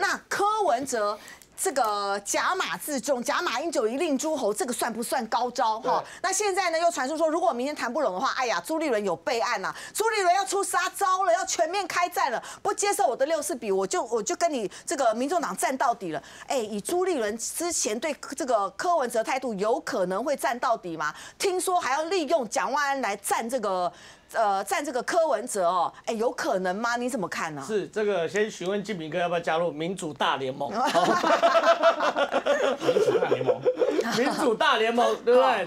那柯文哲。这个假马自重，假马英九一令诸侯，这个算不算高招哈？那现在呢，又传出说，如果明天谈不拢的话，哎呀，朱立伦有备案呐，朱立伦要出杀招了，要全面开战了，不接受我的六四比，我就我就跟你这个民众党战到底了。哎，以朱立伦之前对这个柯文哲态度，有可能会战到底吗？听说还要利用蒋万安来战这个。呃，占这个柯文哲哦，哎，有可能吗？你怎么看呢？是这个，先询问金明哥要不要加入民主大联盟？民主大联盟，民主大联盟，对不对？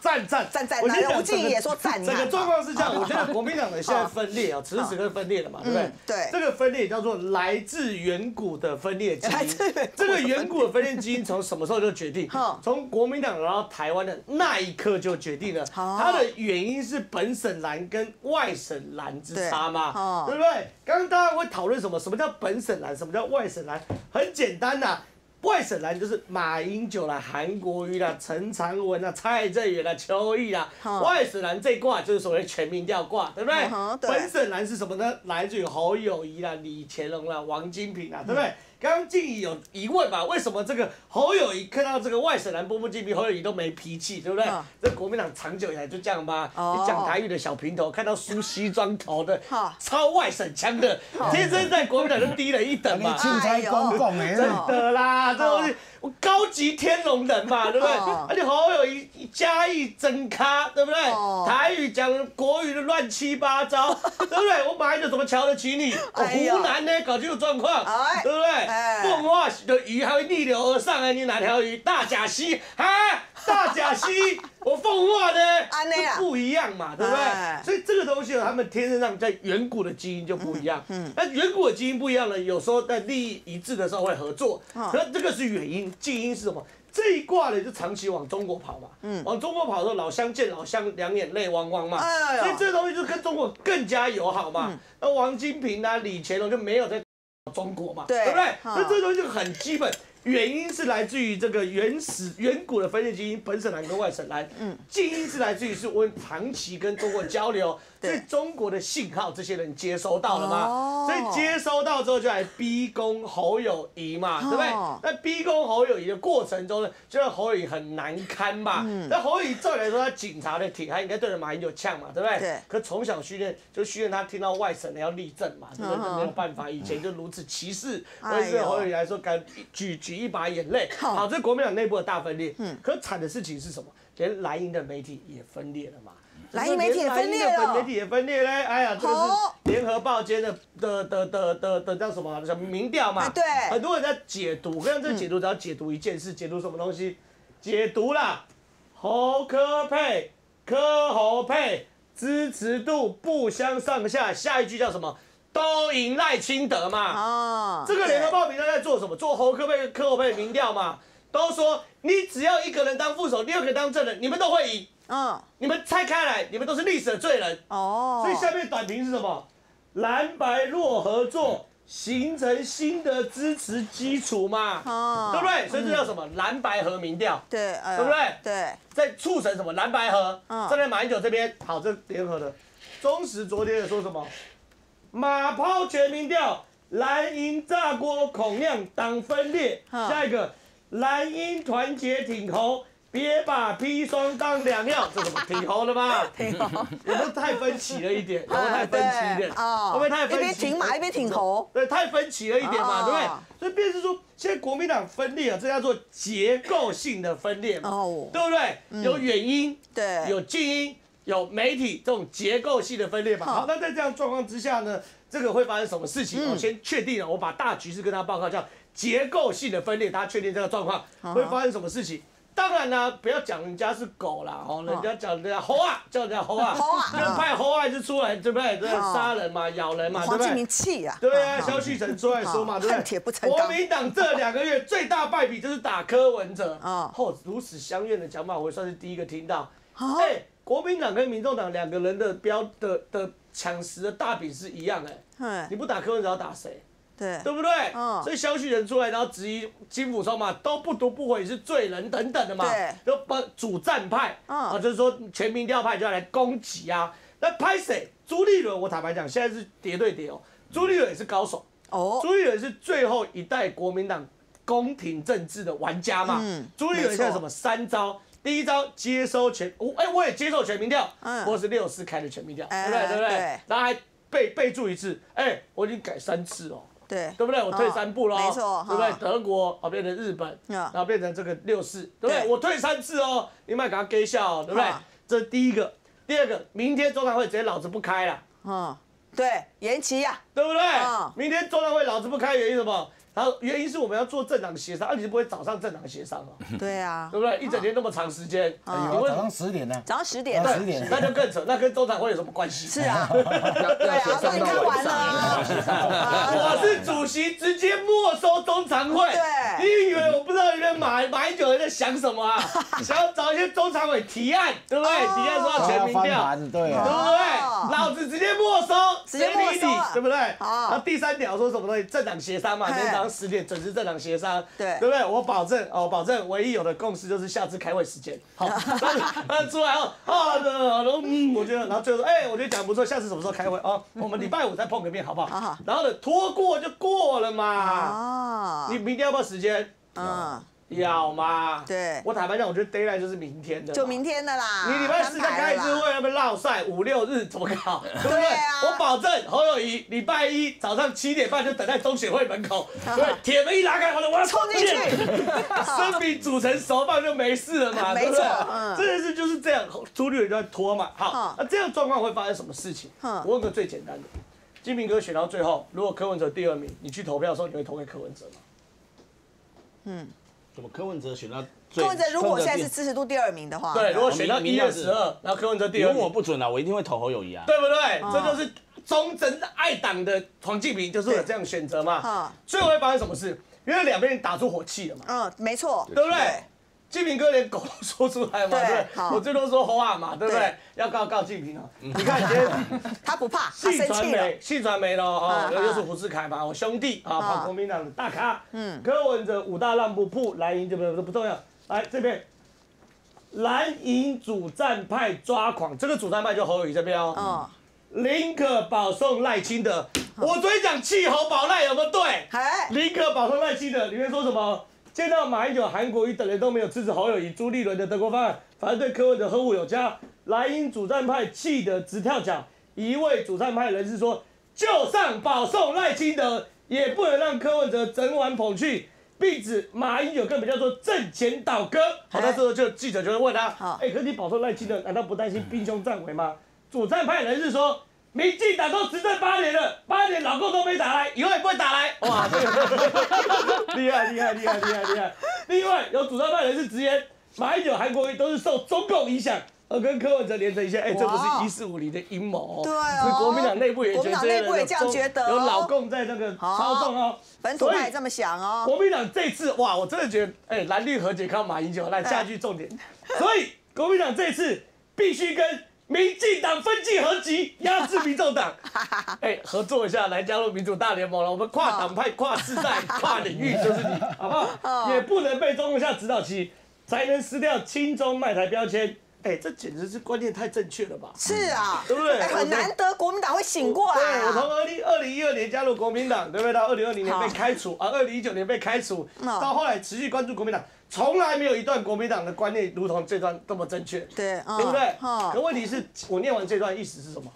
赞赞赞赞赞！我觉得吴静怡也说赞。整个状况是这样，我觉得国民党的现在分裂啊，此时此刻分裂了嘛，对不对？对。这个分裂叫做来自远古的分裂基因。这个远古的分裂基因从什么时候就决定？从国民党来到台湾的那一刻就决定了。它的原因是本省蓝跟外省蓝之差嘛，对不对？刚刚大家会讨论什么？什么叫本省蓝？什么叫外省蓝？很简单呐，外省男就是马英九啦、韩国瑜啦、陈长文啦、蔡正元啦、邱毅啦。外省男这卦就是所谓全民调挂，对不对？本省男是什么呢？来自于侯友谊啦、李乾隆啦、王金平啦，对不对？刚刚静怡有疑问嘛？为什么这个侯友谊看到这个外省人波波金平，侯友谊都没脾气，对不对？这国民党长久以来就这样吧？你讲台语的小平头，看到梳西装头的，超外省腔的，天生在国民党就低了一等嘛？钦差公公哎，真的啦，这东西。高级天龙人嘛，对不对？而且好友一嘉义真咖，对不对？台语讲国语的乱七八糟，对不对？我马英九怎么瞧得起你？湖南呢，搞这种状况，对不对？凤化的鱼还会逆流而上啊！你哪条鱼？大甲溪啊？大甲溪，我凤化的，就不一样嘛，对不对？所以这个东西，他们天生上在远古的基因就不一样。嗯，那远古的基因不一样呢，有时候在利益一致的时候会合作，那这个是远因。近因是什么？这一卦呢，就长期往中国跑嘛。嗯，往中国跑的时候，老乡见老乡，两眼泪汪汪嘛。哎所以这东西就跟中国更加友好嘛。那王金平啊、李乾隆就没有在中国嘛，对不对？那这东西就很基本。原因是来自于这个原始远古的分裂基因，本省蓝跟外省蓝。嗯，基因是来自于是我们长期跟中国交流，所以中国的信号这些人接收到了吗？所以接收到之后就来逼宫侯友谊嘛，对不对？那逼宫侯友谊的过程中呢，就让侯友谊很难堪嘛。那侯友谊照理来说，他警察的挺，他应该对着马英九呛嘛，对不对？对。可从小训练就训练他听到外省的要立正嘛，对不对？没有办法，以前就如此歧视，为是侯友谊来说敢举举。一把眼泪，好，这国民党内部的大分裂。嗯，可惨的事情是什么？连蓝营的媒体也分裂了嘛？蓝营媒体也分裂了，媒体也分裂嘞。哎呀，这个是联合报间的的的的的的叫什么？什么民调嘛？对，很多人在解读。我讲这解读只要解读一件事，解读什么东西？解读啦，侯科配，科侯配，支持度不相上下。下一句叫什么？都赢赖清德嘛？哦，这个联合报名调在做什么？做侯科佩、科侯佩民调嘛？都说你只要一个人当副手，第二个当证人，你们都会赢。嗯，你们拆开来，你们都是历史的罪人。哦，所以下面短评是什么？蓝白若合作，形成新的支持基础嘛？哦，对不对？所以这叫什么？蓝白合民调。对，对不对？对，在促成什么？蓝白合。嗯，站在马英九这边，好，这联合的。中时昨天也说什么？马抛全民调，蓝营炸锅孔亮党分裂。下一个，蓝营团结挺侯，别把砒霜当良药。这怎么挺侯了吗？挺侯，有没有太分歧了一点？有没有太分歧一点？会不会太分歧？一边挺马一边挺侯，对，太分歧了一点嘛，对不对？所以便是说，现在国民党分裂啊，这叫做结构性的分裂嘛，对不对？有原因，对，有近音。有媒体这种结构性的分裂嘛？好，那在这样状况之下呢，这个会发生什么事情？我先确定了，我把大局势跟他报告，叫结构性的分裂。大家确定这个状况会发生什么事情？当然呢，不要讲人家是狗啦，哦，人家讲人家猴啊，叫人家猴啊，就派猴啊就出来，对不对？对，杀人嘛，咬人嘛，对不对？气啊！对啊，萧旭成出来说嘛，对不对？国民党这两个月最大败笔就是打柯文哲啊，后如此相怨的讲法，我算是第一个听到。哎。国民党跟民众党两个人的标的的抢食的大饼是一样哎，你不打柯文哲要打谁？对，对不对？嗯，所以消息人出来，然后质疑金辅聪嘛，都不读不回是罪人等等的嘛，对，都不主战派，啊，就是说全民调派就要来攻击啊，那拍谁？朱立伦，我坦白讲，现在是叠对叠哦，朱立伦也是高手。哦朱立伦是最后一代国民党宫廷政治的玩家嘛。嗯朱立伦现在什么三招？第一招接收全，我哎、我也接受全民调，嗯是六四开的全民调，哎对不对？对不对？然后还备备注一次，哎、我已经改三次哦。对对不对？我退三步了，哦没错对不对哈？德国哦变成日本，嗯然后变成这个六四，对不对？对我退三次哦，你们给他给笑，对不对哈？这是第一个，第二个，明天中常会直接老子不开了，嗯，对，延期呀，对不对嗯？明天中常会老子不开，原因什么？然后原因是我们要做政党协商，啊，你是不会早上政党协商 哦，对啊对，不对？一整天那么长时间，嗯你早上十点呢。早上十点十点那就更扯，那跟中常会有什么关系？是啊，要 对啊要协，那你看完了。我是主席，直接没收中常会。对你以为我不知道里面马马英九人在想什么啊？想要找一些中常委提案，对不对？哦提案说要全民调，盘，对。不对？哦老子直接没收，直接谁理你没收啊对不对？好然后第三条说什么东西？政党协商嘛，嘿明天早上十点准时政党协商，对对不对？我保证哦，保证唯一有的共识就是下次开会时间。好，那出来后，啊，然后嗯，我觉得，然后最后说，哎，我觉得讲不错，下次什么时候开会？哦，我们礼拜五再碰个面，好不好 好好？然后呢，拖过就过了嘛。啊你，明天要不要时间？嗯，要嘛。对我坦白讲，我觉得 d a y l i g h t 就是明天的。就明。天的啦，你礼拜四再开一次会，要不要绕赛？五六日怎么搞？对不对？对啊我保证侯友谊礼拜一早上七点半就等在中协会门口，对，铁门一拉开，我说我要冲进去 生米煮成熟饭就没事了嘛，没对不对嗯这件事就是这样，朱立伦就在拖嘛。好嗯，那这样状况会发生什么事情？嗯我问个最简单的，金明哥选到最后，如果柯文哲第二名，你去投票的时候，你会投给柯文哲吗？怎么柯文哲选到最？柯文哲如果现在是支持度第二名的话，对，如果选到一月十二，然后柯文哲第二你问我不准啊，我一定会投侯友谊啊。对不对？嗯这就是忠贞爱党的黄继平，就是有这样选择嘛嗯。最后会发生什么事？因为两边打出火气了嘛，嗯，没错，对不对？金平哥连狗都说出来嘛，对对不好对？我最多说猴啊嘛，对不对对？要告告金平啊！你看今天 他不怕，他信生气了，传媒，信传媒喽哦，嗯又是胡志凯嘛，我兄弟啊，嗯跑国民党的大咖。嗯，柯文哲五大让步，铺蓝营这边不重要。来这边，蓝营主战派抓狂，这个主战派就侯友谊这边哦。嗯，宁可保送赖清德，我昨天讲气候保赖有没有对？哎，宁可保送赖清德，里面说什么？见到马英九、韩国瑜等人都没有支持侯友谊、朱立伦的德国方案，反而对柯文哲呵护有加。莱茵主战派气得直跳脚，一位主战派人士说，就算保送赖清德，也不能让柯文哲整晚捧去。并指马英九根本叫做挣钱倒戈。好，那时候就记者就会问他好，哎、可是你保送赖清德，难道不担心兵凶战危吗？主战派人士说，民进党都执政八年了，八年老共都没打来，以后也不会打来。哇，这个厉害厉害厉害厉害厉害！另外有主战派人士直言，马英九、韩国瑜都是受中共影响。而跟柯文哲连成一线，哎、这不是一四五零的阴谋、对哦是国民党内部也觉国民党得内部也这样觉得哦有老共在那个操纵哦。本土所以这么想哦，国民党这次哇，我真的觉得，哎、蓝绿和解靠马英九，来下一句重点。所以国民党这次必须跟民进党分进合集，压制民众党，哎、合作一下来加入民主大联盟了。我们跨党派、跨世代、跨领域就是你，好不好？也不能被中共下指导棋，才能撕掉亲中卖台标签。哎、这简直是观念太正确了吧？是啊，对不对哎很难得国民党会醒过来对，我从啊，二零二零一二年加入国民党，对不对？到二零二零年被好开除，啊，二零一九年被开除，嗯到后来持续关注国民党，从来没有一段国民党的观念如同这段这么正确，对，不对？嗯。可问题是我念完这段意思是什么？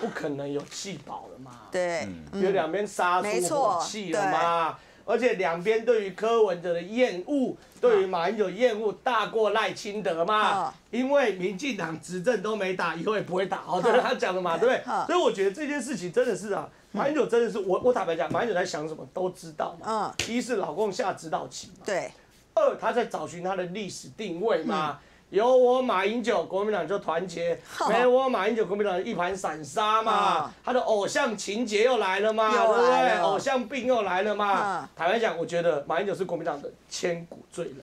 不可能有气保了嘛，对，因为两边杀出火气了嘛。而且两边对于柯文哲的厌恶，对于马英九厌恶大过赖清德嘛。嗯。因为民进党执政都没打，以后也不会打哦，这是他讲的嘛，对不对？嗯？所以我觉得这件事情真的是啊，马英九真的是我我坦白讲，马英九在想什么都知道嘛。嗯。一是老共下指导棋嘛，对，二他在找寻他的历史定位嘛。有我马英九，国民党就团结；哦没我马英九，国民党一盘散沙嘛哦。他的偶像情节又来了嘛，对不对？偶像病又来了嘛嗯。坦白讲，我觉得马英九是国民党的千古罪人。